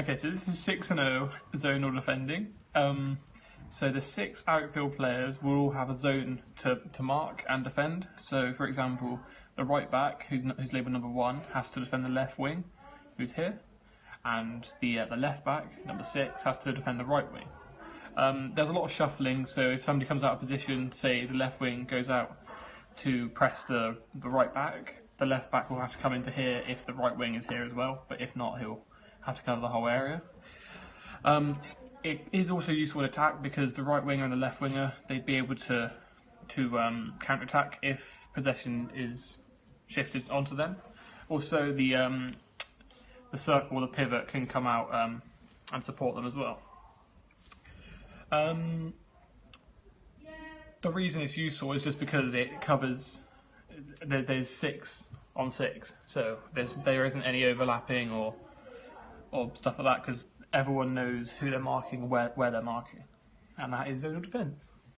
Okay, so this is 6 and 0 zonal defending. Um, so the six outfield players will all have a zone to, to mark and defend. So, for example, the right back, who's, who's labelled number one, has to defend the left wing, who's here, and the uh, the left back, number six, has to defend the right wing. Um, there's a lot of shuffling, so if somebody comes out of position, say the left wing goes out to press the, the right back, the left back will have to come into here if the right wing is here as well, but if not, he'll to cover the whole area. Um, it is also useful in attack because the right winger and the left winger they'd be able to to um, counter attack if possession is shifted onto them. Also, the um, the circle or the pivot can come out um, and support them as well. Um, the reason it's useful is just because it covers there, there's six on six, so there's there isn't any overlapping or or stuff like that because everyone knows who they're marking, where where they're marking, and that is zonal defence.